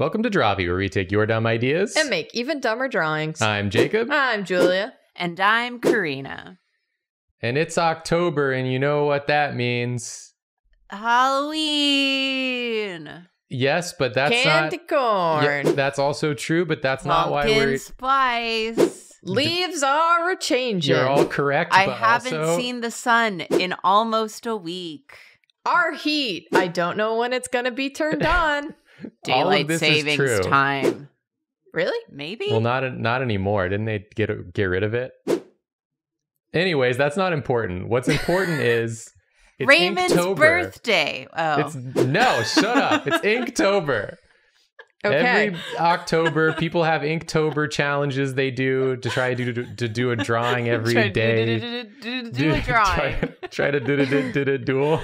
Welcome to Drawfee, where we take your dumb ideas. And make even dumber drawings. I'm Jacob, I'm Julia. And I'm Karina. and it's October, and you know what that means. Halloween. Yes, but that's Candy not. corn. Yeah, that's also true, but that's not why Pumpkin we're. spice. Leaves are a changing. You're all correct. I but haven't also- seen the sun in almost a week. Our heat. I don't know when it's going to be turned on. All of Daylight this is savings true. time. really? Maybe? Well, not not anymore. Didn't they get get rid of it? Anyways, that's not important. What's important is it's Raymond's Inktober. birthday. Oh. It's no, shut up. It's Inktober. Okay. Every October, people have Inktober challenges they do to try to do, to do a drawing every Try- day. Do, do, do, do a drawing. try, try to do do do do do duel.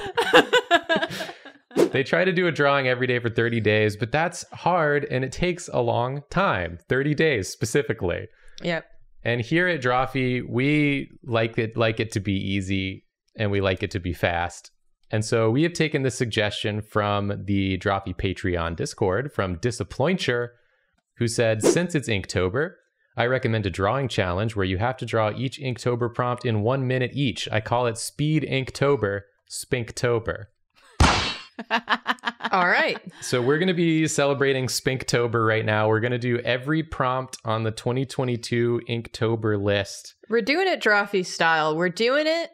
They try to do a drawing every day for 30 days, but that's hard and it takes a long time. 30 days specifically. Yep. And here at Drawfee, we like it like it to be easy and we like it to be fast. And so we have taken this suggestion from the Drawfee Patreon Discord from Disappointure, who said, since it's Inktober, I recommend a drawing challenge where you have to draw each Inktober prompt in one minute each. I call it Speed Inktober, Spinktober. All right. So we're going to be celebrating Spinktober right now. We're going to do every prompt on the 2022 Inktober list. We're doing it Drawfee style. We're doing it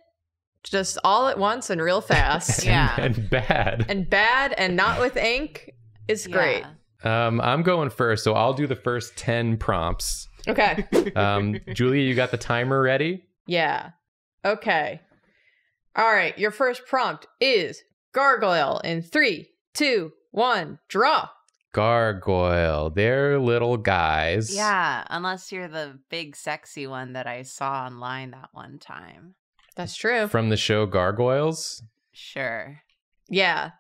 just all at once and real fast. Yeah. and, and bad. and bad and not with ink is great. Um, I'm going first, so I'll do the first 10 prompts. Okay. Um, Julia, you got the timer ready? Yeah. Okay. All right. Your first prompt is gargoyle in three, two, one, draw. Gargoyle. They're little guys. Yeah, unless you're the big sexy one that I saw online that one time. That's true. From the show Gargoyles. Sure. yeah.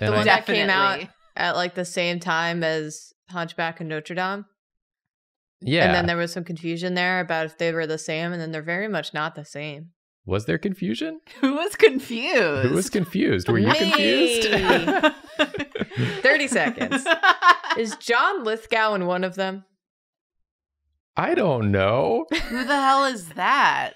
And the I- one that came out at like the same time as Hunchback of Notre Dame. yeah. And then there was some confusion there about if they were the same, and then they're very much not the same. Was there confusion? Who was confused? Who was confused? Were you Me. confused? 30 seconds. Is John Lithgow in one of them? I don't know. Who the hell is that?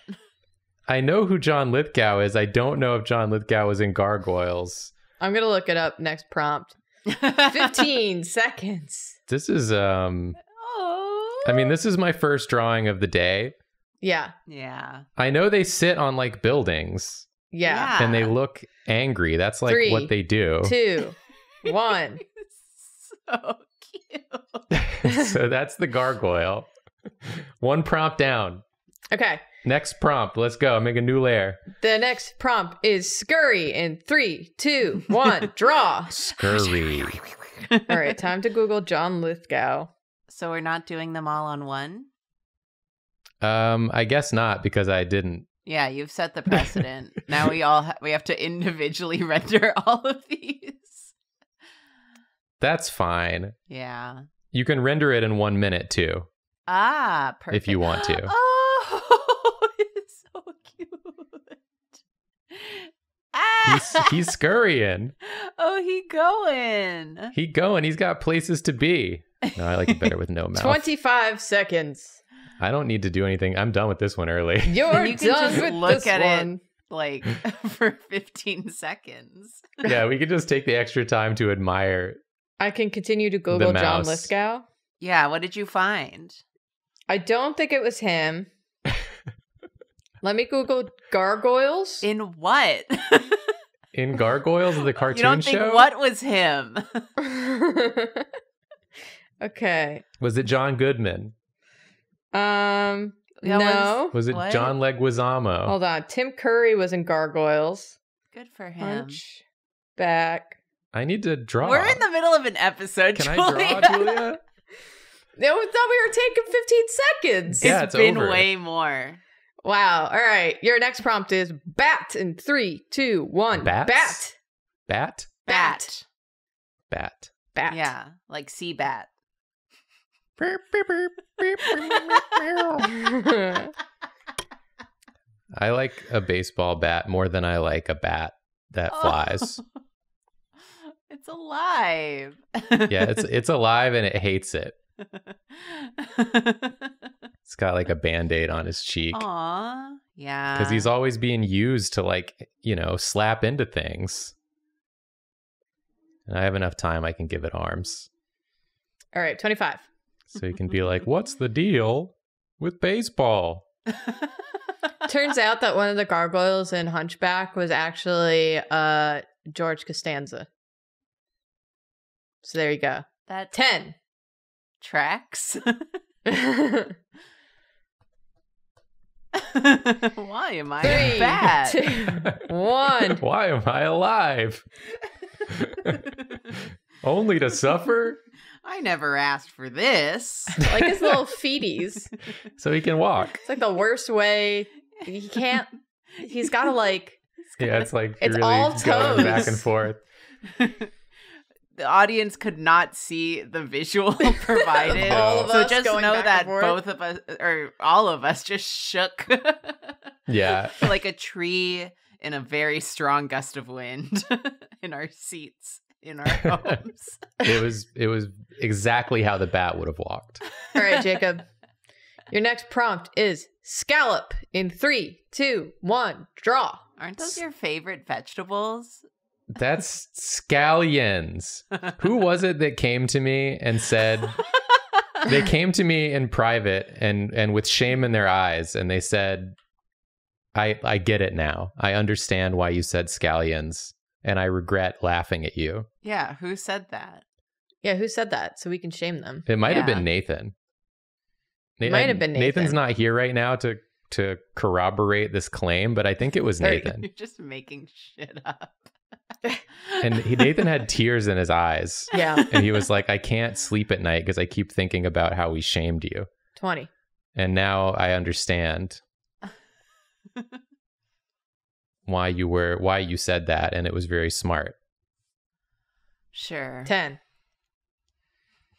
I know who John Lithgow is. I don't know if John Lithgow was in Gargoyles. I'm going to look it up next prompt. 15 seconds. This is um Oh. I mean this is my first drawing of the day. Yeah. Yeah. I know they sit on like buildings Yeah. and they look angry. That's like Three, what they do. Two, one. so cute. so that's the gargoyle. One prompt down. Okay. Next prompt. Let's go. Make a new layer. The next prompt is scurry in three, two, one, draw. Scurry. All right. Time to Google John Lithgow. So we're not doing them all on one? Um, I guess not because I didn't. Yeah, you've set the precedent. now we all ha- we have to individually render all of these. That's fine. Yeah. You can render it in one minute too. Ah, perfect. If you want to. Oh, it's so cute. Ah! He's he's scurrying. oh, he going. He going. He's got places to be. No, I like it better with no mouth. 25 seconds. I don't need to do anything. I'm done with this one early. You're you can done just with look this at it. one. Like for 15 seconds. yeah, we could just take the extra time to admire. I can continue to Google John mouse. Lithgow. Yeah, what did you find? I don't think it was him. Let me Google gargoyles. In what? In Gargoyles, of the cartoon you don't think show, what was him? okay. was it John Goodman? Um. That no. Was it What? John Leguizamo? Hold on. Tim Curry was in Gargoyles. Good for him. Hunch back. I need to draw. We're in the middle of an episode. Can Julia. I draw, Julia? No, we thought we were taking 15 seconds. Yeah, it's it's been over. way more. Wow. All right. Your next prompt is bat in three, two, one. Bats? Bat. Bat? Bat. Bat. Bat. Yeah, like sea bat. I like a baseball bat more than I like a bat that oh. flies. Oh. It's alive. Yeah, it's it's alive and it hates it. It's got like a band-aid on his cheek. Aw. Yeah. Because he's always being used to like, you know, slap into things. And I have enough time I can give it arms. All right, 25. So you can be like, what's the deal with baseball? Turns out that one of the gargoyles in Hunchback was actually uh George Costanza. So there you go. that 10. tracks. Why am I Three, bad? two, one. Why am I alive? Only to suffer? I never asked for this. Like his little feeties. So he can walk. It's like the worst way. He can't. He's got to like. Yeah, it's like It's really all going back and forth. the audience could not see the visual provided. All of so just going know back that both of us or all of us just shook Yeah. like a tree in a very strong gust of wind in our seats in our homes. It was it was exactly how the bat would have walked. All right, Jacob. Your next prompt is scallop in three, two, one, draw. Aren't those your favorite vegetables? That's scallions. Who was it that came to me and said they came to me in private and and with shame in their eyes and they said I I get it now. I understand why you said scallions and I regret laughing at you. Yeah, who said that? Yeah, who said that? So we can shame them. It might have been Nathan. It might have been Nathan's not here right now to to corroborate this claim, but I think it was Nathan. You're just making shit up. And he, Nathan had tears in his eyes. Yeah, And he was like, I can't sleep at night because I keep thinking about how we shamed you. 20. And now I understand why you were why you said that and it was very smart. sure. 10.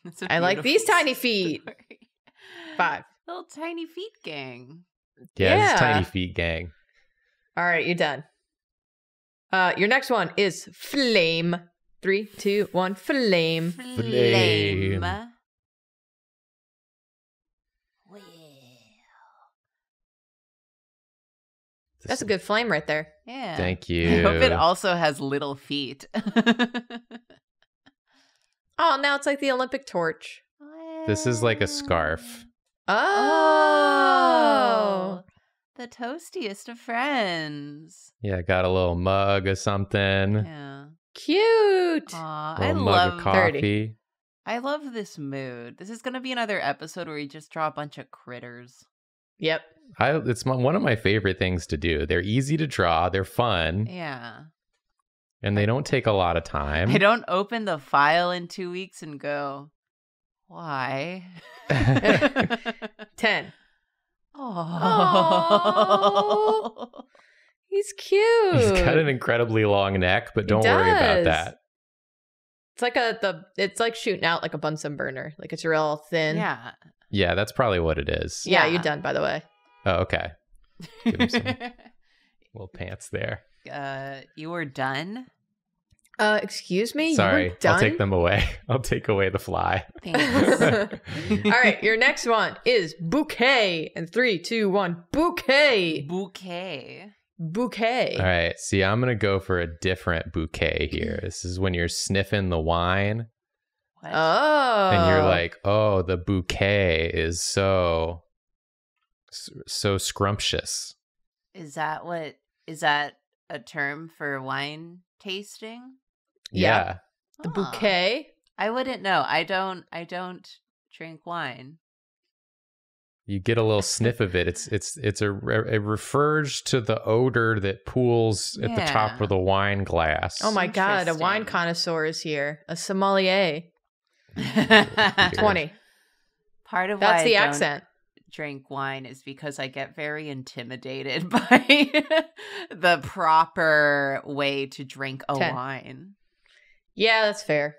It's a I like these tiny feet. story. 5. Little tiny feet gang. Yeah, Yeah. tiny feet gang. All right, you're done. Uh, your next one is flame. Three, two, one, flame. Flame. Well. That's a good flame right there. Yeah. Thank you. I hope it also has little feet. Oh, now it's like the Olympic torch. This is like a scarf. Oh. oh. The toastiest of friends. Yeah, got a little mug or something. Yeah. Cute. Aw, I mug love of Thirty. I love this mood. This is gonna be another episode where we just draw a bunch of critters. Yep. I it's my, one of my favorite things to do. They're easy to draw, they're fun, Yeah. and they don't take a lot of time. I don't open the file in two weeks and go, why? 10. oh. He's cute. He's got an incredibly long neck, but don't worry about that. It's like a the it's like shooting out like a Bunsen burner. Like it's real thin. yeah. Yeah, that's probably what it is. Yeah, Yeah. you're done by the way. Oh, okay. Give him some- Little pants there. uh, you were done? Uh excuse me? You Sorry, were done? I'll take them away. I'll take away the fly. Thanks. All right, your next one is bouquet. And three, two, one, bouquet. Bouquet. Bouquet. All right. See, I'm gonna go for a different bouquet here. This is when you're sniffing the wine What? Oh. and you're like, "Oh, the bouquet is so so scrumptious." is that what is that a term for wine tasting? Yeah. the Ah. bouquet. I wouldn't know. I don't I don't drink wine. You get a little sniff of it. It's it's it's a it refers to the odor that pools at the top of the wine glass. Oh my god, a wine connoisseur is here. A sommelier. Weird. 20. Part of That's why the I don't accent. drink wine is because I get very intimidated by the proper way to drink a Ten. wine. Yeah, that's fair.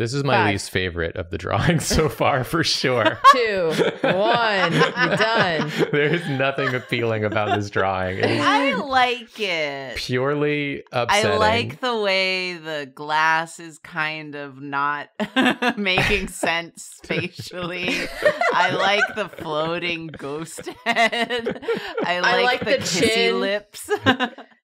This is my Five. least favorite of the drawings so far, for sure. Two, one, you're done. There's nothing appealing about this drawing. I like it. purely upsetting. I like the way the glass is kind of not making sense spatially. I like the floating ghost head. I like, like the, the kissy chin. lips.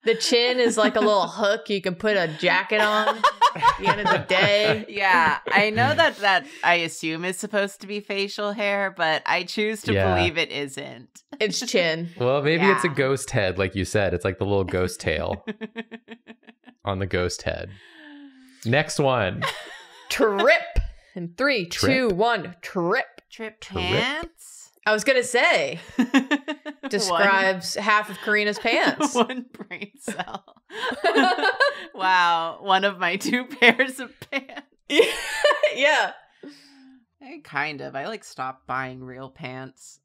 The chin is like a little hook you can put a jacket on at the end of the day. yeah, I know that that I assume is supposed to be facial hair, but I choose to Yeah. believe it isn't. It's chin. Well, maybe it's a ghost head, like you said. It's like the little ghost tail on the ghost head. Next one. Trip. In three, two, one. Trip. trip. Trip Trip. pants. I was gonna say One- describes half of Karina's pants. one brain cell. wow, one of my two pairs of pants. yeah. I kind of. I like stopped buying real pants,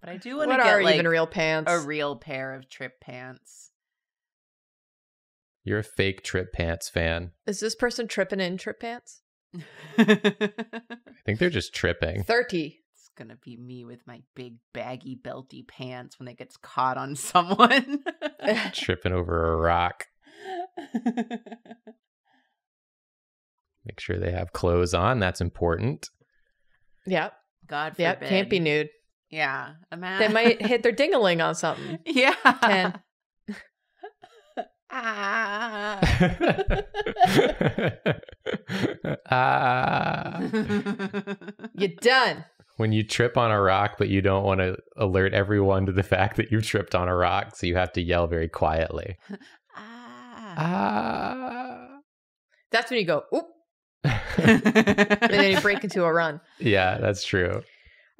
but I do want to What get are like even real pants? a real pair of trip pants. You're a fake Trip Pants fan. Is this person tripping in trip pants? I think they're just tripping. Thirty. It's gonna be me with my big baggy belty pants when it gets caught on someone. Tripping over a rock. Make sure they have clothes on. That's important. Yep. God forbid. Yep. Can't be nude. Yeah, imagine They might hit their dingaling on something. Yeah. Ten. Ah. Ah. You're done. when you trip on a rock, but you don't want to alert everyone to the fact that you tripped on a rock, so you have to yell very quietly. ah. Ah. That's when you go, oop, and then you break into a run. yeah, that's true.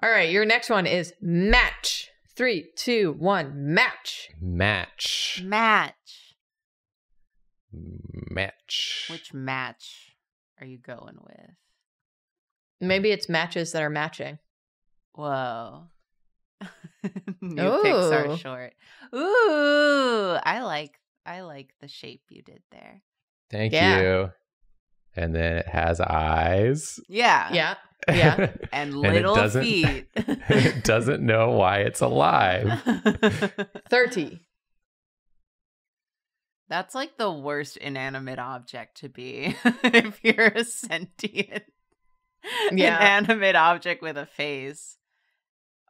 All right, your next one is match. Three, two, one, match. Match. Match. Match. Which match are you going with? Maybe it's matches that are matching. Whoa. New picks are short. Ooh, I like I like the shape you did there. Thank Yeah. you. And then it has eyes. Yeah. Yeah, yeah. And little doesn't- feet. it doesn't know why it's alive. 30. That's like the worst inanimate object to be if you're a sentient Yeah. inanimate object with a face.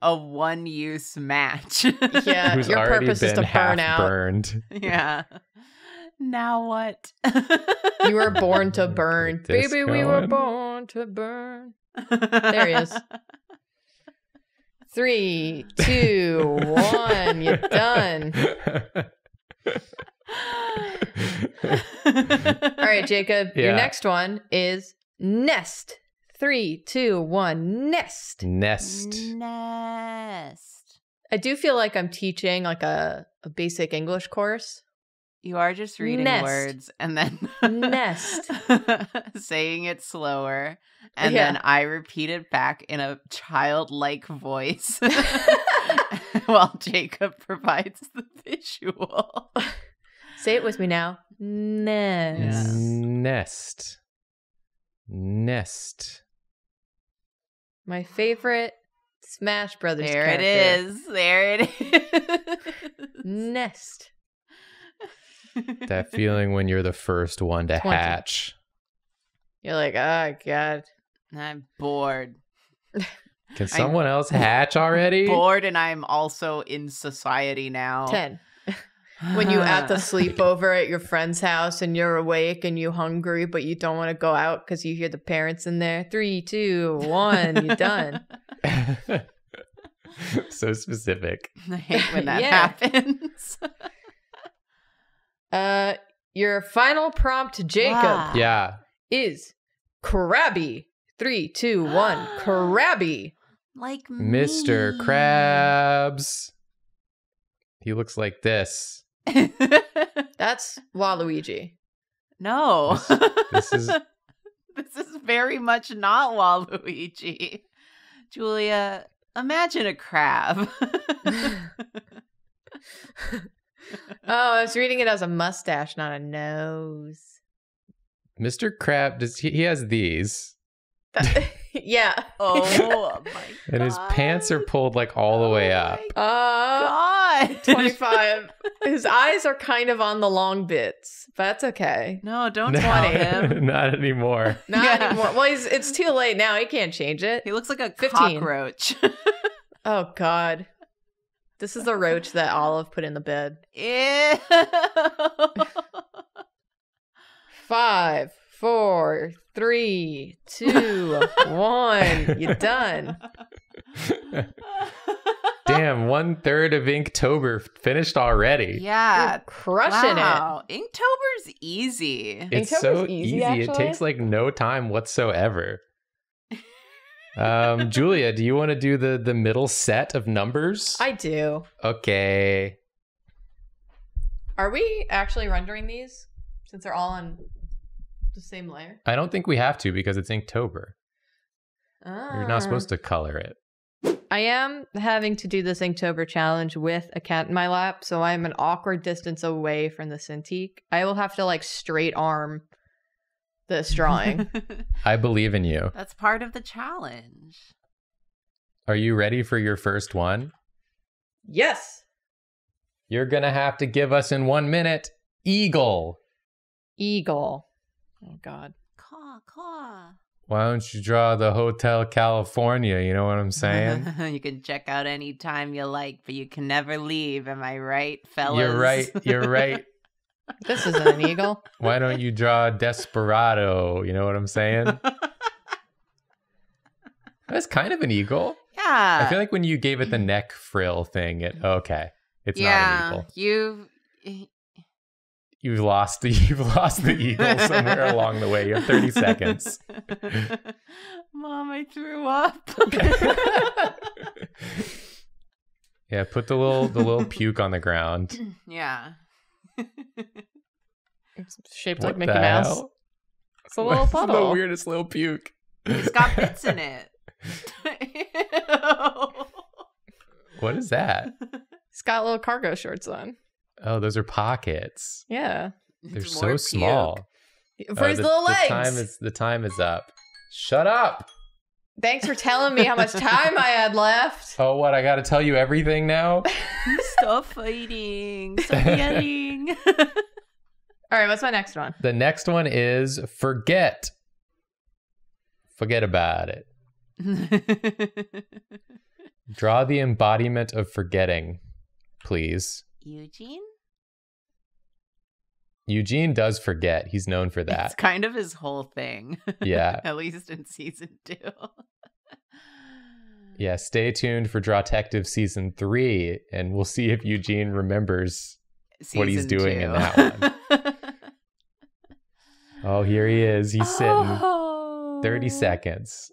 A one use match. Yeah. Who's your already purpose is to half burn out. burned. yeah. Now what? You were born to burn. Get this Baby, we were born to burn. There he is. Three, two, one. You're done. All right, Jacob. Your next one is nest. Three, two, one. Nest. Nest. Nest. I do feel like I'm teaching like a, a basic English course. You are just reading Nest. words and then Nest. saying it slower. And Yeah. then I repeat it back in a childlike voice while Jacob provides the visual. Say it with me now. Nest. Yeah. Nest. Nest. My favorite Smash Brothers There it character. is. There it is. Nest. That feeling when you're the first one to 20. hatch. You're like, oh god. I'm bored. Can someone else hatch already? Bored, and I'm also in society now. Ten. When you at the sleepover at your friend's house and you're awake and you hungry, but you don't want to go out because you hear the parents in there. Three, two, one, you're done. so specific. I hate when that happens. Uh, your final prompt, Jacob, Wow. Yeah. is crabby. Three, two, one, crabby. like me. Mr. Krabs. He looks like this. That's Waluigi. no. This is this is very much not Waluigi. Julia, imagine a crab. Oh, I was reading it as a mustache, not a nose. Mr. Crab does he, he has these That- yeah. Oh my god. and his pants are pulled like all the way Oh up. my Uh, God. 25. His eyes are kind of on the long bits, but that's okay. No, don't No, tell him. Not anymore. Not Yeah. anymore. Well, he's, it's too late now. He can't change it. He looks like a 15. cockroach. Oh, God. This is the roach that Olive put in the bed. Ew. Five, four, three, two, one. You're done. Damn, one third of Inktober finished already. yeah. You're crushing it. Inktober's easy. It's Inktober's so easy, easy. It takes like no time whatsoever. Um, Julia, do you want to do the the middle set of numbers? I do. okay. Are we actually rendering these since they're all on the same layer? I don't think we have to because it's Inktober. You're not ah. supposed to color it. I am having to do this Inktober challenge with a cat in my lap, so I'm an awkward distance away from the Cintiq. I will have to like straight arm this drawing. I believe in you. That's part of the challenge. Are you ready for your first one? yes. You're gonna have to give us in one minute. Eagle. Eagle. Oh god. Caw, caw. Why don't you draw the Hotel California? You know what I'm saying? you can check out any time you like, but you can never leave. Am I right, fellas? You're right. You're right. This isn't an eagle. Why don't you draw Desperado? You know what I'm saying? That's kind of an eagle. yeah. I feel like when you gave it the neck frill thing, it okay. It's not yeah. an eagle. You've eh, You've lost the you've lost the eagle somewhere along the way. You have 30 seconds. Mom, I threw up. yeah, put the little the little puke on the ground. yeah. It's shaped What like Mickey Mouse. hell? It's a little What's puddle. The weirdest little puke. It's got bits in it. What is that? He's got little cargo shorts on. Oh, those are pockets. Yeah. They're It's so more small. For Oh, his the, little the legs. time is the time is up. Shut up. Thanks for telling me how much time I had left. Oh, what? I got to tell you everything now. Stop fighting. Stop yelling. All right, what's my next one? The next one is forget. Forget about it. Draw the embodiment of forgetting, please. Eugene? Eugene does forget. He's known for that. It's kind of his whole thing. Yeah. At least in season two. Yeah, stay tuned for Draw Detective season three, and we'll see if Eugene remembers. What he's Season doing in two. that Oh, here he is. He's sitting Oh. 30 seconds.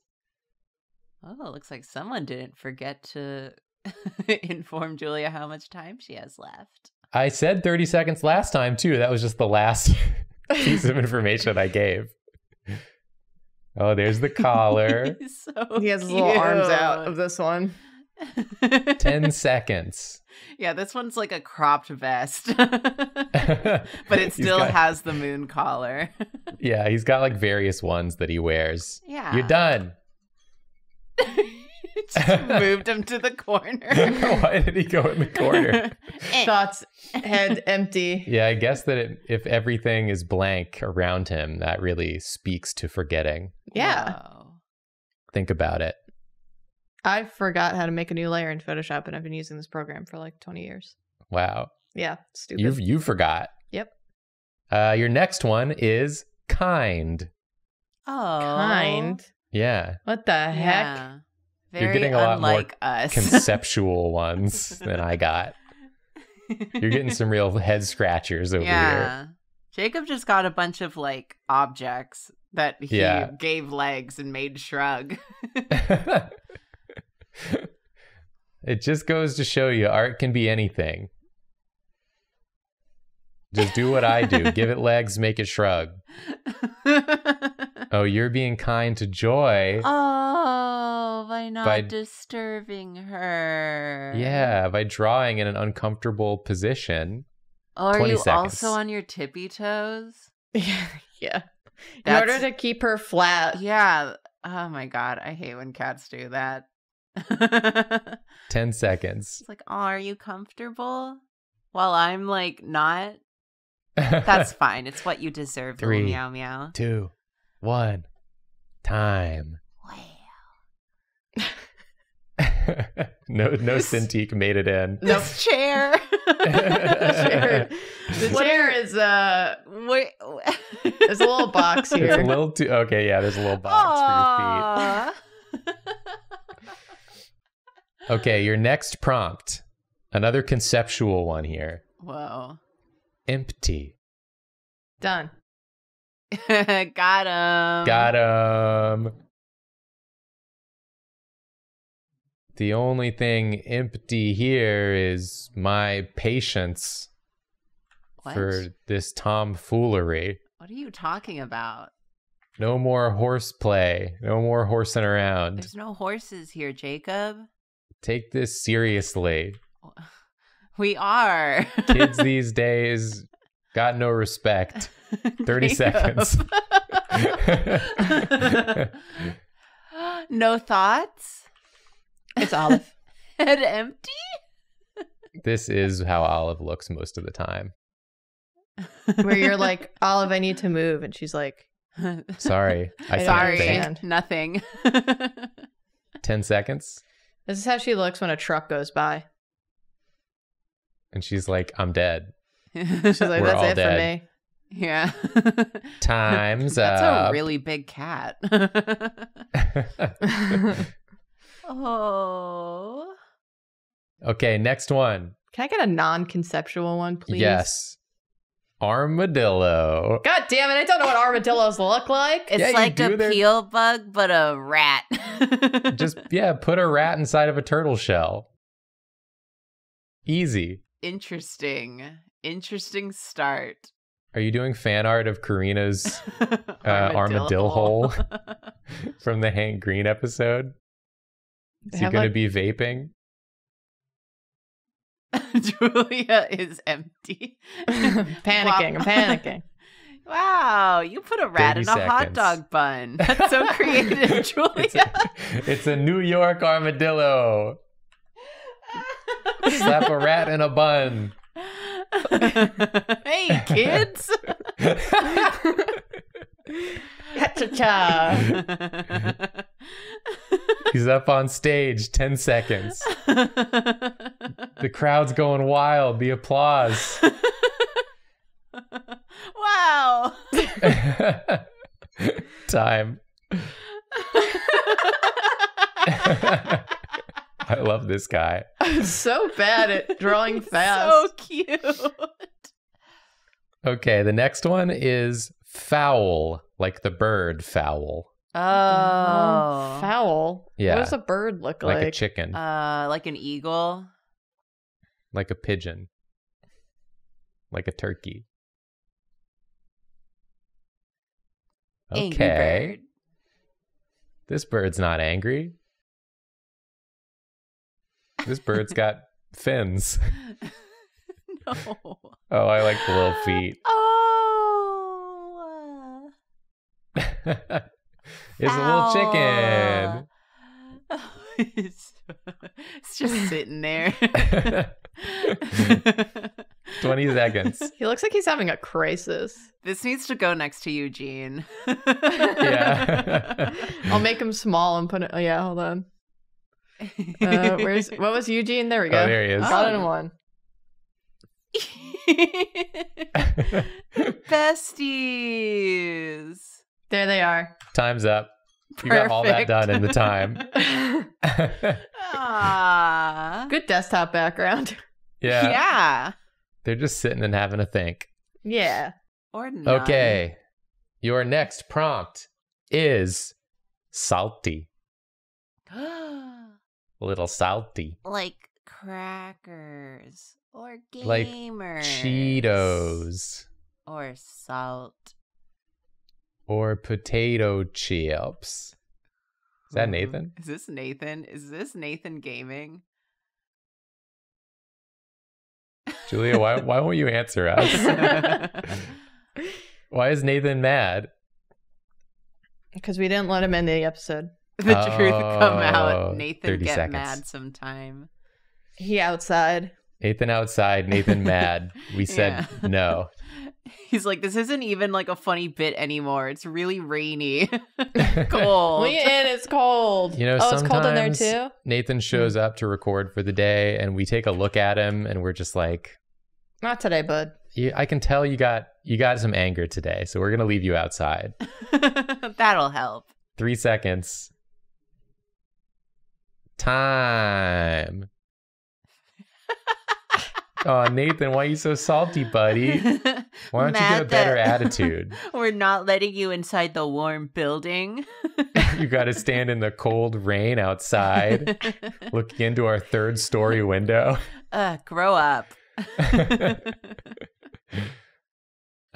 Oh, it looks like someone didn't forget to inform Julia how much time she has left. I said 30 seconds last time, too. That was just the last piece of information I gave. Oh, there's the collar. He's so He has his little arms out of this one. 10 seconds. Yeah, this one's like a cropped vest, but it still got- has the moon collar. Yeah, he's got like various ones that he wears. yeah, You're done. Just moved him to the corner. Why did he go in the corner? Thoughts, head empty. Yeah, I guess that it, if everything is blank around him, that really speaks to forgetting. Yeah. Whoa. Think about it. I forgot how to make a new layer in Photoshop, and I've been using this program for like 20 years. Wow. Yeah, stupid. You you forgot. Yep. Uh, your next one is kind. Oh, Kind. Yeah, What the heck? Yeah. You're getting a lot more us. conceptual ones than I got. You're getting some real head scratchers over yeah. Jacob just got a bunch of like objects that he Yeah. gave legs and made shrug. it just goes to show you art can be anything. Just do what I do. Give it legs, make it shrug. Oh, you're being kind to Joy. oh, by not By- disturbing her. Yeah, by drawing in an uncomfortable position. Oh, are you seconds. also on your tippy toes? Yeah. yeah. In order to keep her flat. Yeah. Oh my god, I hate when cats do that. 10 seconds. it's like, oh, are you comfortable? While I'm like not. That's fine. It's what you deserve. Three. Meow meow. two, one, time. no, no Cintiq made it in. Nope. Chair. Chair. The What chair is uh Wait. there's a little box It's here. a little too. Okay, yeah, there's a little box for your feet. Okay, your next prompt. Another conceptual one here. Whoa. Empty. Done. Got him. Got him. The only thing empty here is my patience What? for this tomfoolery. What are you talking about? No more horseplay. No more horsing around. There's no horses here, Jacob. Take this seriously. We are. Kids these days got no respect. 30 seconds. no thoughts? It's Olive. Head empty? this is how Olive looks most of the time. Where you're like, Olive, I need to move. And she's like, Sorry. I I can't Sorry, think. nothing. 10 seconds. This is how she looks when a truck goes by. And she's like, I'm dead. She's like, We're that's all it dead. for me. Yeah. Time's That's up. a really big cat. oh. okay, next one. Can I get a non-conceptual one, please? Yes. Armadillo. God damn it! I don't know what armadillos look like. It's Yeah, like a they're- peel bug, but a rat. Just, yeah, put a rat inside of a turtle shell. Easy. interesting. Interesting start. Are you doing fan art of Karina's uh, armadillo hole from the Hank Green episode? Is They he have, going to like- be vaping? Julia is empty. panicking. I'm panicking. Wow, you put a rat in a hot dog bun. That's so creative, It's Julia. a, it's a New York armadillo. Slap a rat in a bun. hey, kids. Ha-cha-cha. He's up on stage, 10 seconds. The crowd's going wild. The applause. wow. Time. I love this guy. I'm so bad at drawing fast. So cute. Okay, the next one is fowl, like the bird fowl, Oh. fowl. Yeah. What does a bird look like, like? a chicken, Uh, like an eagle. like a pigeon, like a turkey. Angry Okay, bird. this bird's not angry. This bird's got fins. no. Oh, I like the little feet. Oh. it's a little chicken. it's, it's just sitting there. 20 seconds. he looks like he's having a crisis. This needs to go next to Eugene. Yeah. I'll make him small and put it. Oh yeah, hold on. Uh, where's what was Eugene? There we go. Oh, there he is. Got it in Oh. one. Besties. There they are. Time's up. You got all that done in the time. Ah. Good desktop background. yeah. Yeah. They're just sitting and having a think. Yeah. Or none. Okay. Your next prompt is salty. A little salty. like crackers or gamers. Like Cheetos or salt. or potato chips. Is that mm-hmm. Nathan? Is this Nathan? Is this Nathan gaming? Julia, why why won't you answer us? Why is Nathan mad? Because we didn't let him end the episode. The truth come Oh, out. Nathan get seconds. mad sometime. He outside. Nathan outside, Nathan mad. We said Yeah. no. He's like, this isn't even like a funny bit anymore. It's really rainy, cold. We in. It's cold. You know, oh, it's cold in there sometimes- too. Nathan shows up to record for the day, and we take a look at him, and we're just like, Not today, bud. "You- "I can tell you got you got some anger today, so we're gonna leave you outside." That'll help. Three seconds. Time. oh, Nathan, why are you so salty, buddy? Why don't you get a better that attitude? We're not letting you inside the warm building. You got to stand in the cold rain outside, looking into our third story window. uh, grow up.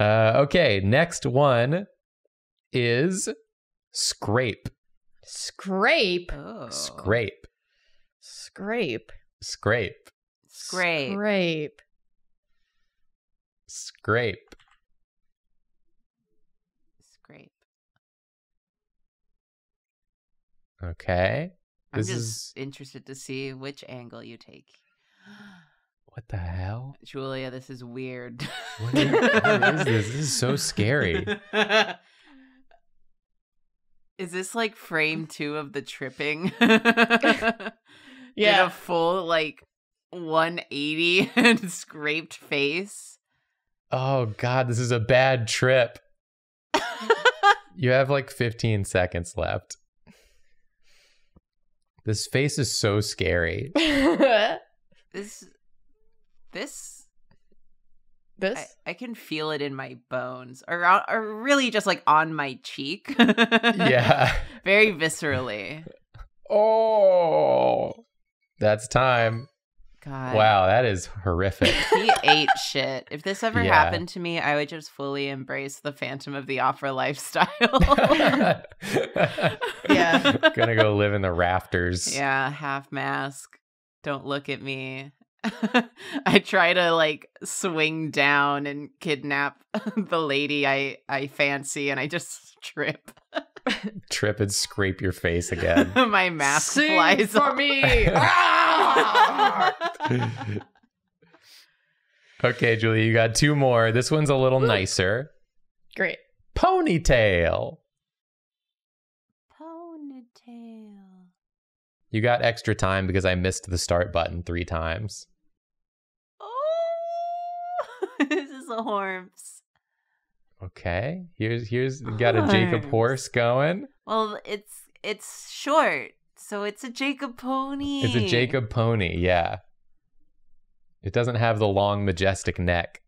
Uh, okay, next one is scrape. Scrape. oh. Scrape. Scrape. Scrape. Scrape. Scrape. Scrape. Scrape. Okay. I'm This just is interested to see which angle you take. what the hell? Julia, this is weird. What is, what is this? This is so scary. Is this like frame two of the tripping? Did a Yeah. full like 180 and scraped face. Oh god, this is a bad trip. You have like 15 seconds left. This face is so scary. this, this, this. I, I can feel it in my bones, or or really just like on my cheek. Yeah. very viscerally. Oh. That's time. God, Wow, that is horrific. he ate shit. If this ever Yeah. happened to me, I would just fully embrace the Phantom of the Opera lifestyle. Yeah. Gonna go live in the rafters. Yeah, half mask. Don't look at me. I try to like swing down and kidnap the lady I I fancy and I just trip. Trip and scrape your face again. My mask Sing flies for off. me. Ah! okay, Julie, you got two more. This one's a little nicer. Great. Ponytail. Ponytail. You got extra time because I missed the start button three times. Oh, this is a horns. Okay, here's here's got a Jacob horse going. Well, it's it's short, so it's a Jacob pony. It's a Jacob pony, yeah. It doesn't have the long majestic neck.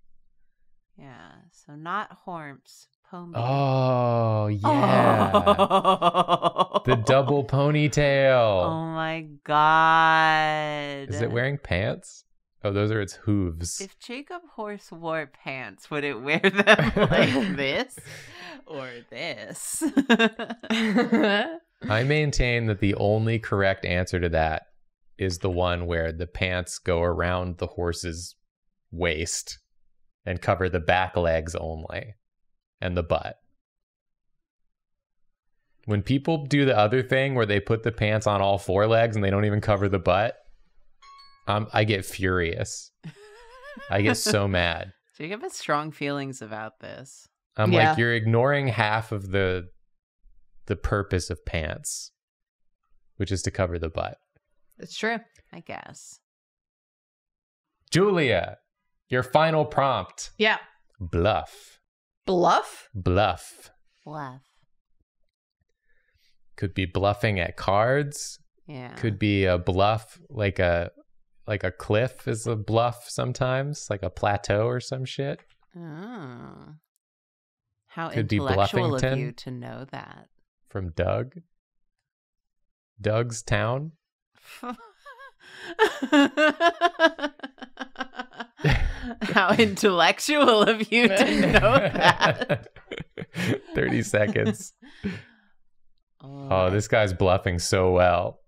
Yeah, so not horns. Pony. Oh yeah, the double ponytail. Oh my god. Is it wearing pants? Oh, those are its hooves. If Jacob Horse wore pants, would it wear them like this or this? I maintain that the only correct answer to that is the one where the pants go around the horse's waist and cover the back legs only and the butt. When people do the other thing where they put the pants on all four legs and they don't even cover the butt, um, I get furious. I get so mad. Jacob has strong feelings about this. I'm Yeah. like, you're ignoring half of the the purpose of pants, which is to cover the butt. it's true. I guess. Julia, your final prompt. Yeah. Bluff. Bluff? Bluff. Bluff. Could be bluffing at cards. Yeah. Could be a bluff like a like a cliff is a bluff sometimes, like a plateau or some shit. Oh. How Could be intellectual of you to know that. From Doug. Doug's town. How intellectual of you to know that. 30 seconds. Oh, oh this guy's bluffing so well.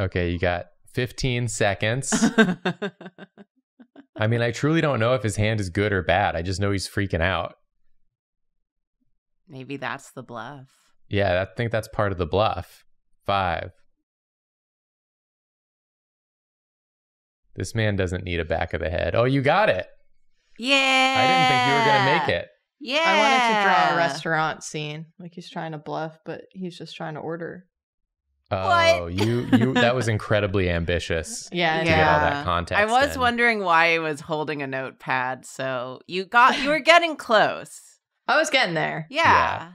Okay, you got 15 seconds. I mean, I truly don't know if his hand is good or bad. I just know he's freaking out. Maybe that's the bluff. Yeah, I think that's part of the bluff. Five. This man doesn't need a back of the head. Oh, you got it. Yeah. I didn't think you were going to make it. Yeah. I wanted to draw a restaurant scene, like he's trying to bluff, but he's just trying to order. Oh, you you that was incredibly ambitious Yeah, to yeah. get all that context. I was in. wondering why he was holding a notepad. So you got you were getting close. I was getting there. Yeah.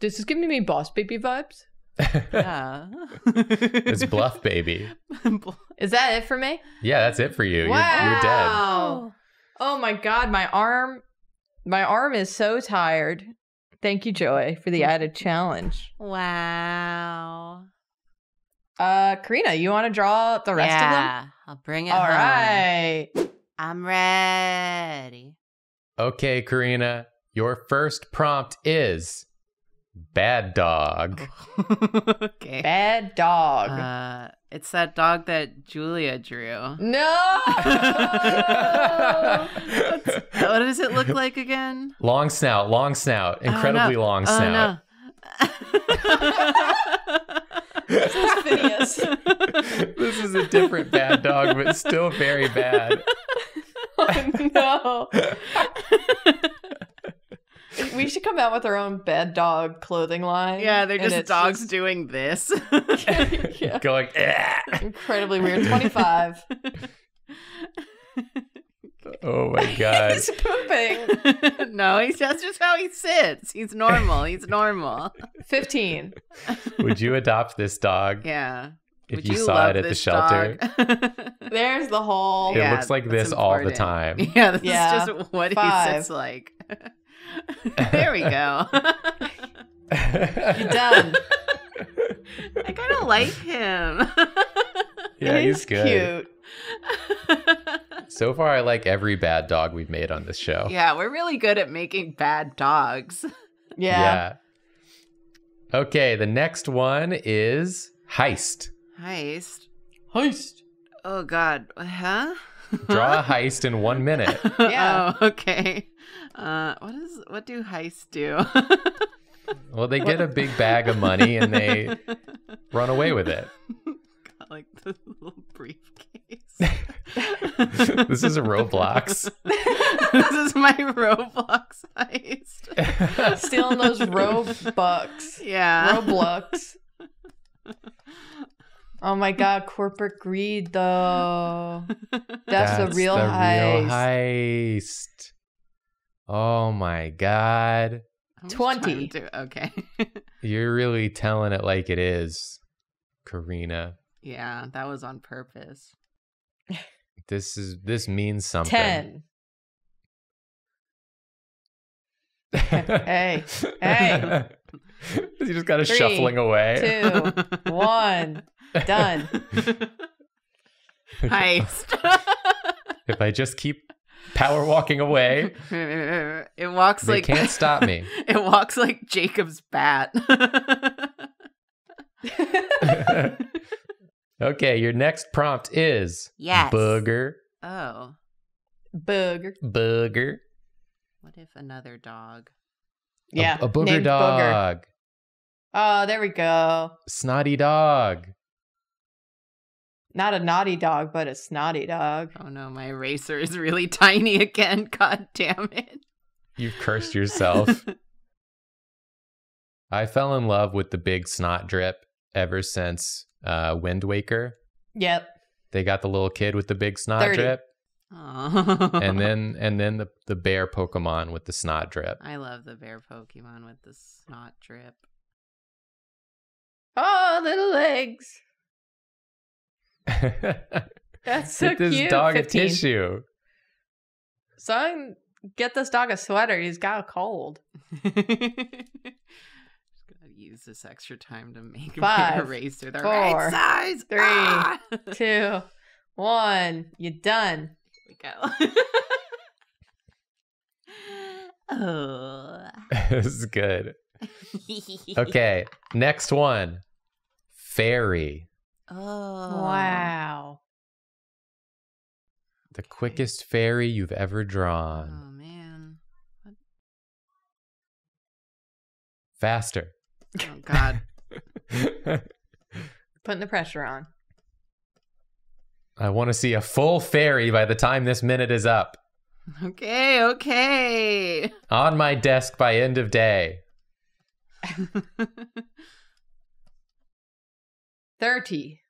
This is giving me boss baby vibes. Yeah. it's bluff, baby. Is that it for me? Yeah, that's it for you. You're, wow. you're dead. Oh my god, my arm my arm is so tired. Thank you, Joy, for the mm. added challenge. Wow. Uh Karina, you want to draw the rest of them? yeah, I'll bring it of them? All home. right. I'm ready. Okay, Karina, your first prompt is bad dog. okay. Bad dog. Uh, it's that dog that Julia drew. no. what does it look like again? long snout, long snout, Oh, no. incredibly long Oh, snout. this is Phineas. this is a different bad dog, but still very bad. no. we should come out with our own bad dog clothing line. yeah, they're just dogs just- doing this. yeah. Going, "Ah." Incredibly weird. 25. Oh my god. He's pooping. no, he's that's just how he sits. He's normal. He's normal. 15. Would you adopt this dog Yeah. if Would you, saw love it at the this shelter? dog? There's the whole. It Yeah, looks like that's this all the time. Yeah, this Yeah. is just what Five. he sits like. there we go. You're done. I kind of like him. Yeah, he's good. cute. So far, I like every bad dog we've made on this show. yeah, we're really good at making bad dogs. Yeah. Yeah. Okay, the next one is heist. Heist. Heist. Oh God. Huh? Draw a heist in one minute. Yeah. oh, okay. Uh, what is what do heists do? Well, they get a big bag of money and they run away with it. Got like the little briefcase. This is a Roblox. this is my Roblox heist. Stealing those Robux. Yeah. Roblox. Oh my god, corporate greed though. That's, the real the heist. real heist. Oh my god. How much 20. time do- Okay. You're really telling it like it is, Karina. Yeah, that was on purpose. This is this means something. 10. Hey. Hey. you just got a Three, shuffling away. Two. One. Done. Heist. If I just keep power walking away, it walks they like can't stop me. It walks like Jacob's bat. Okay, your next prompt is Yes. booger, oh, Booger. booger. what if another dog? Yeah. a, booger named dog, Oh, there we go. snotty dog. Not a naughty dog, but a snotty dog. Oh no, my eraser is really tiny again. God damn it. You've cursed yourself. I fell in love with the big snot drip ever since uh, Wind Waker. Yep. They got the little kid with the big snot 30. drip, Oh. and then and then the the bear Pokemon with the snot drip. I love the bear Pokemon with the snot drip. Oh, little legs. That's so Get this cute. dog 15. a tissue. Son, get this dog a sweater. He's got a cold. Just gonna use this extra time to make my Five, eraser the four, right size. three. Ah! Two, one. You done. we go. oh. this is good. Okay, next one. Fairy. Oh. Wow. The quickest fairy you've ever drawn. Oh drawn. man. Faster. Oh god. Putting the pressure on. I want to see a full fairy by the time this minute is up. Okay, okay. On my desk by end of day. 30.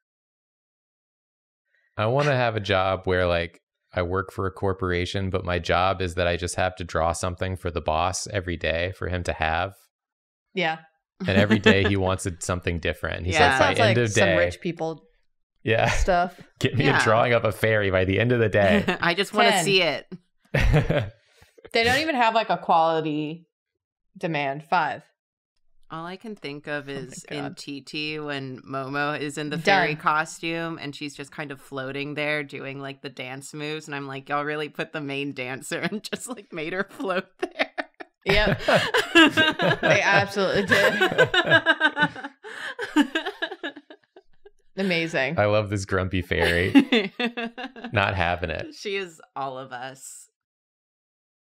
I want to have a job where like I work for a corporation, but my job is that I just have to draw something for the boss every day for him to have. Yeah. And every day he wants something different. He's Yeah. like, by Sounds end like of some day, rich people yeah, stuff. get me Yeah. a drawing of a fairy by the end of the day. I just want to see it. They don't even have like a quality demand. Five. All I can think of oh is in God. TT when Momo is in the fairy Done. costume and she's just kind of floating there doing like the dance moves. And I'm like, y'all really put the main dancer and just like made her float there. Yep. They absolutely did. Amazing. I love this grumpy fairy. Not having it. She is all of us.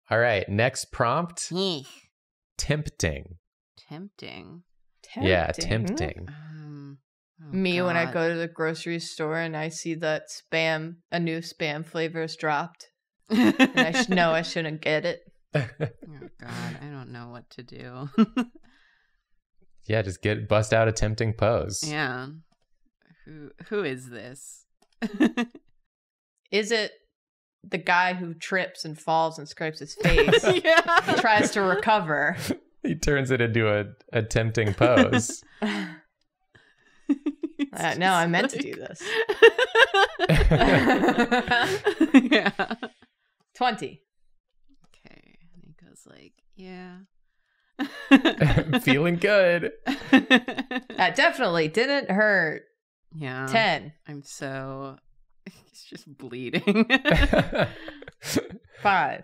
All right, next prompt tempting. Tempting. Yeah, Tempting. tempting. Um, oh Me when I God. go to the grocery store and I see that spam, a new spam flavor is dropped, and I sh- know I shouldn't get it. Oh God, I don't know what to do. yeah, just get bust out a tempting pose. yeah. Who who is this? Is it the guy who trips and falls and scrapes his face? yeah. tries to recover. He turns it into a, a tempting pose. Uh, no, I meant to do this. yeah. 20. Okay. And he goes like, yeah. Feeling good. That definitely didn't hurt. yeah. 10. I'm so It's just bleeding. Five,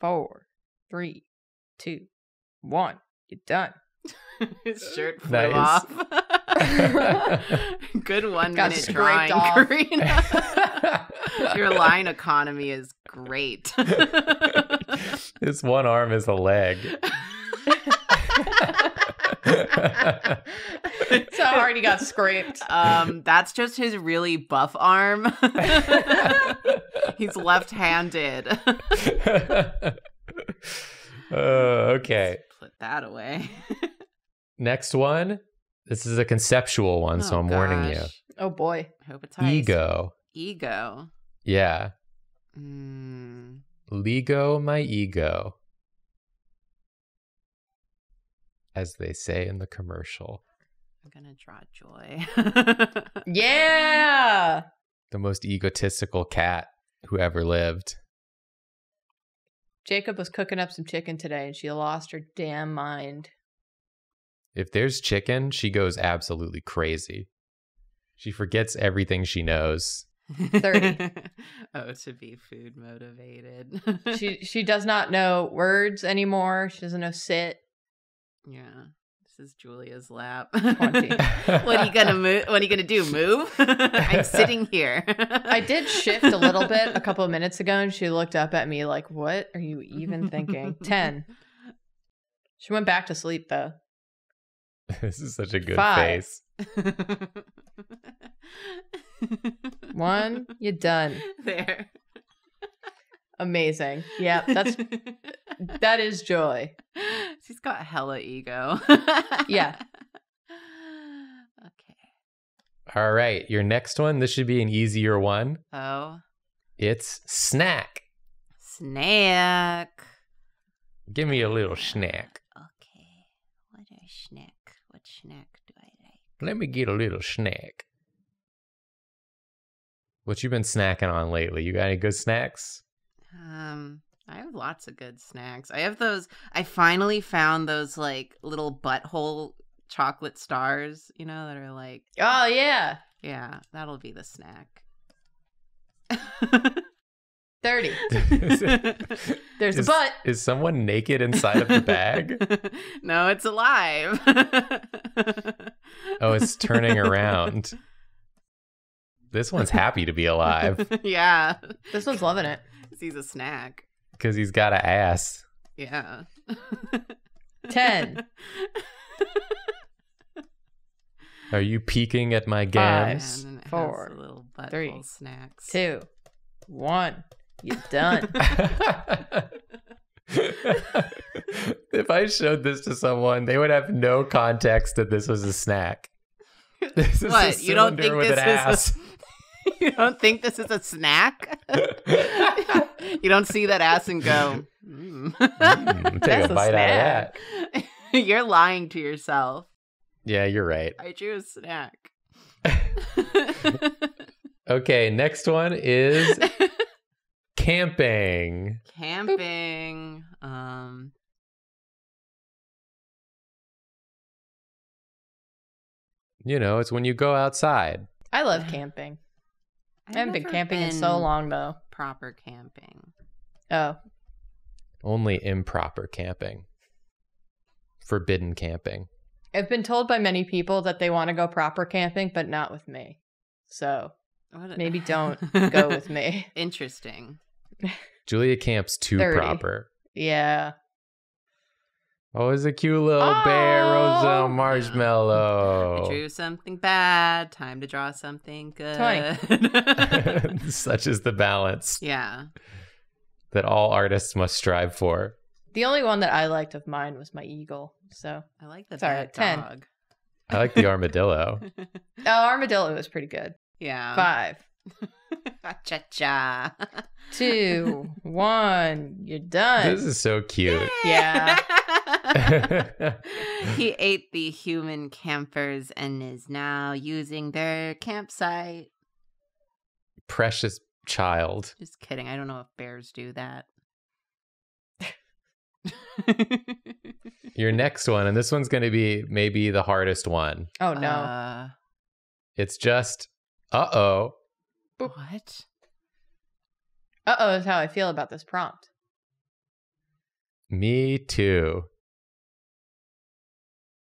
four, three, two, one. You're done. His shirt flew Nice. off. Good one Got minute drawing, off. Karina. Your line economy is great. His one arm is a leg. So hard he got scraped. um, that's just his really buff arm. He's left-handed. uh, okay. Put that away. Next one. This is a conceptual one, so Oh, I'm warning you. Oh boy. I hope it's high. Ego. Ego. Yeah. Mm. Lego my ego. As they say in the commercial. I'm gonna draw joy. Yeah. The most egotistical cat who ever lived. Jacob was cooking up some chicken today and she lost her damn mind. If there's chicken, she goes absolutely crazy. She forgets everything she knows. 30. oh, to be food motivated. She she does not know words anymore. She doesn't know sit. yeah. This is Julia's lap. 20. what are you gonna move? What are you gonna do? Move? I'm sitting here. I did shift a little bit a couple of minutes ago and she looked up at me like, What are you even thinking? 10. She went back to sleep though. this is such a good Five. face. One, you're done. There. Amazing. Yeah, that's that is joy. She's got hella ego. Yeah. Okay. All right, your next one. This should be an easier one. Oh, It's snack. snack. Give me a little snack. Okay. What a snack? What snack do I like? Let me get a little snack. What you been snacking on lately? You got any good snacks? Um, I have lots of good snacks. I have those. I finally found those like little butthole chocolate stars. You know that are like, Oh yeah. yeah, that'll be the snack. 30. There's is- a butt. is someone naked inside of the bag? no, it's alive. Oh, it's turning around. This one's happy to be alive yeah. This one's loving it. He's a snack. because he's got an ass. Yeah. 10, Are you peeking at my Five. gams? And then it has four, little butt three, full snacks. 2, 1. You're done. if I showed this to someone, they would have no context that this was a snack. This is a what? You don't think with this an ass. is a, You don't think this is a snack? you don't see that ass and go, mm. Mm, take That's a a bite snack. out of that. You're lying to yourself. Yeah, you're right. I drew a snack. Okay, next one is camping. Camping. Um You know, it's when you go outside. I love camping. I haven't been never camping in so long, though. Proper camping. Oh, Only improper camping. Forbidden camping. I've been told by many people that they want to go proper camping, but not with me. So a- maybe don't go with me. Interesting. Julia camps too 30. proper. Yeah. Oh, it's a cute little bear, Oh. Roselle Marshmallow. I drew something bad. Time to draw something good. Such is the balance yeah. that all artists must strive for. The only one that I liked of mine was my eagle. So, I like the Sorry, bad 10. dog. I like the armadillo. oh, armadillo was pretty good. yeah. Five, cha cha. two, one. You're done. this is so cute. Yeah. he ate the human campers and is now using their campsite. Precious child. Just kidding. I don't know if bears do that. Your next one, and this one's going to be maybe the hardest one. oh no. Uh, It's just, uh oh. What? Uh oh, is how I feel about this prompt. Me too.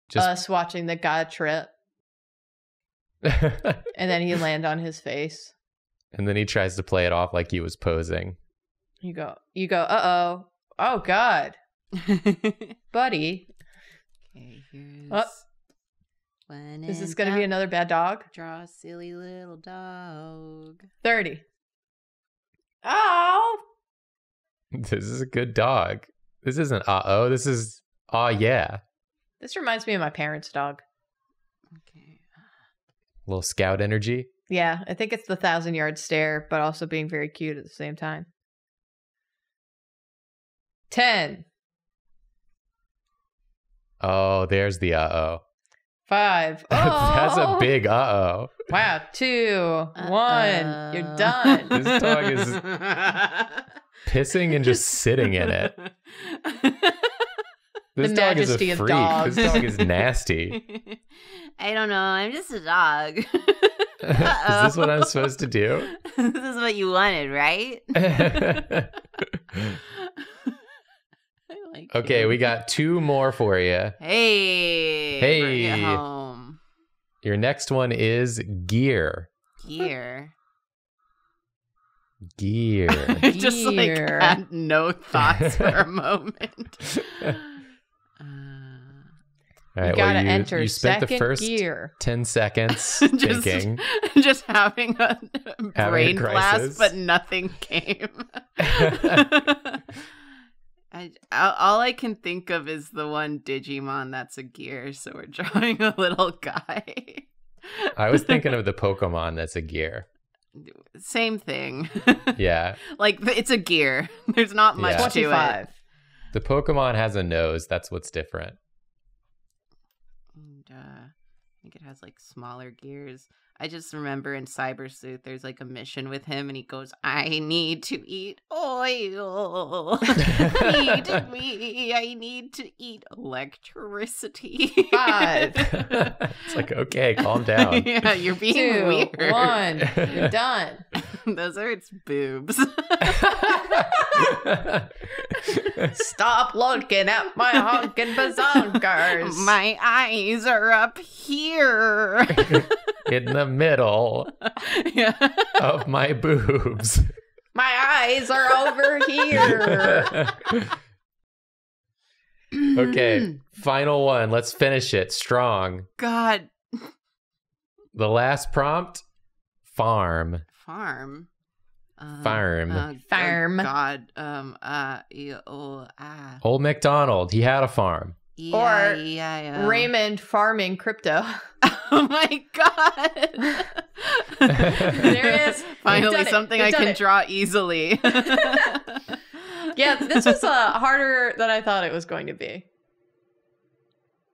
Just Us watching the god trip, and then he land on his face. and then he tries to play it off like he was posing. You go. You go. Uh oh. Oh god, buddy. Okay, here's Oh. When Is this going to be another bad dog? Draw a silly little dog. Thirty. Oh. This is a good dog. This isn't uh oh. This is aw yeah. This reminds me of my parents' dog. Okay. little scout energy. Yeah, I think it's the thousand yard stare, but also being very cute at the same time. 10. Oh, there's the uh oh. Five. That's a Oh! big uh oh. Wow, two, one. You're done. This dog is Pissing and just sitting in it. This The dog is a majesty of freak. dogs. This dog is nasty. I don't know. I'm just a dog. is this what I'm supposed to do? this is what you wanted, right? I like okay, we got two more for you. Hey, bring it Hey. home. Your next one is gear. Gear. Gear. I just like Gear. had no thoughts for a moment. Uh, All right, you gotta well, you, enter you spent second the first gear. 10 seconds Just- thinking. just having a a brain blast, but nothing came. I, all all I can think of is the one Digimon that's a gear, so we're drawing a little guy. I was thinking of the Pokemon that's a gear. Same thing. Yeah. like it's a gear. There's not much Yeah. to it. The Pokemon has a nose. That's what's different. And, uh, I think it has like smaller gears. I just remember in Cyber Sleuth, there's like a mission with him, and he goes, "I need to eat oil. Feed me. I need to eat electricity." Five. it's like, okay, calm down. yeah, you're being Two, weird. one. You're done. Those are its boobs. Stop looking at my honking bazonkers. My eyes are up here. In the middle yeah. of my boobs. My eyes are over here. okay, final one. Let's finish it strong. God, The last prompt farm. farm. Uh, Farm. uh, Farm. Oh God. Um. Uh. E- O. Ah. Old MacDonald, he had a farm. E- Or I- I- O. Raymond farming crypto. Oh my God. There is. Finally, it. something I can it. draw easily. Yeah, this was uh, harder than I thought it was going to be.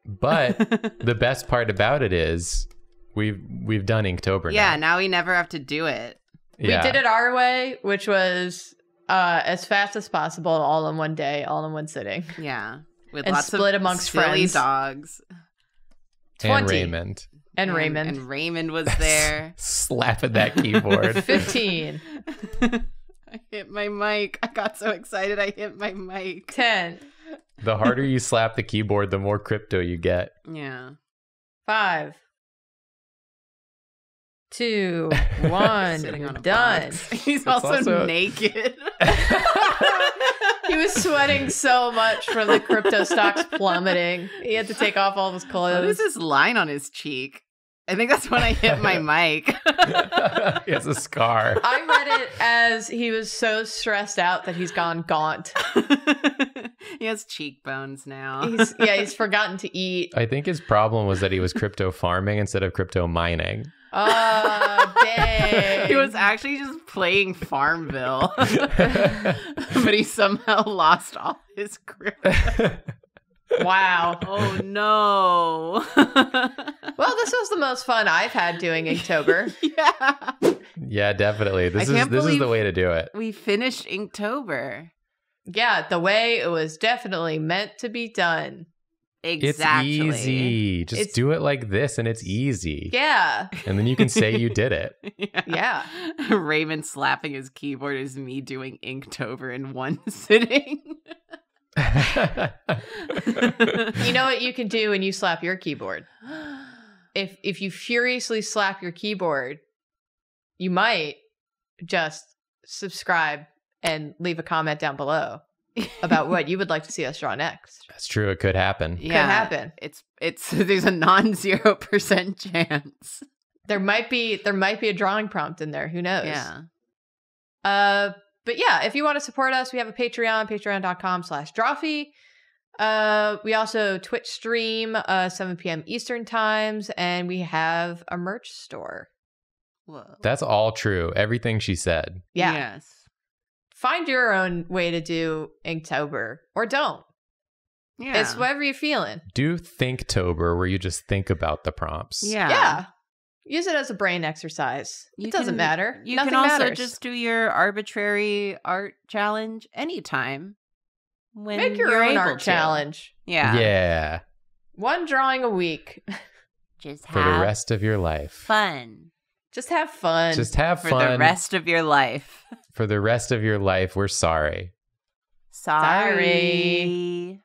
But the best part about it is we've we've done Inktober yeah, now. now we never have to do it. Yeah. We did it our way, which was uh, as fast as possible, all in one day, all in one sitting. Yeah. With And lots split of amongst silly friends. dogs. And Raymond. And Raymond. And Raymond was there. Slapping that keyboard. 15, I hit my mic. I got so excited I hit my mic. 10, the harder you slap the keyboard, the more crypto you get. Yeah. 5, 2, 1. On done. box. He's also, also- naked. He was sweating so much from the crypto stocks plummeting. He had to take off all of his what clothes. is this line on his cheek? I think that's when I hit my mic. he has a scar. I read it as he was so stressed out that he's gone gaunt. he has cheekbones now. He's yeah, he's forgotten to eat. I think his problem was that he was crypto farming instead of crypto mining. Oh, dang. he was actually just playing Farmville, but he somehow lost all his crypto. wow. Oh no! Well, this was the most fun I've had doing Inktober. yeah, yeah, definitely. This I is this is the way to do it. we finished Inktober. Yeah, the way it was definitely meant to be done. Exactly. It's easy. Just It's- do it like this and it's easy. Yeah. And then you can say you did it. Yeah. Raymond slapping his keyboard is me doing Inktober in one sitting. You know what you can do when you slap your keyboard? If if you furiously slap your keyboard, you might just subscribe and leave a comment down below about what you would like to see us draw next. That's true. It could happen. yeah, happen. It's it's there's a non-zero percent chance. There might be there might be a drawing prompt in there. Who knows? Yeah. Uh, but yeah, if you want to support us, we have a Patreon, patreon.com slash drawfee. Uh, we also Twitch stream uh 7 p.m. Eastern times, and we have a merch store. Whoa. That's all true. Everything she said. Yeah. Yes. Find your own way to do Inktober or don't. Yeah. It's whatever you're feeling. Do Thinktober where you just think about the prompts. yeah. Yeah. Use it as a brain exercise. You it doesn't can- matter. You Nothing can also matters. just do your arbitrary art challenge anytime. When make your you're own able art to. challenge. Yeah. Yeah. One drawing a week. Just For the rest of your life. fun Just have fun. Just have for fun the rest of your life. for the rest of your life. We're sorry. Sorry. Sorry.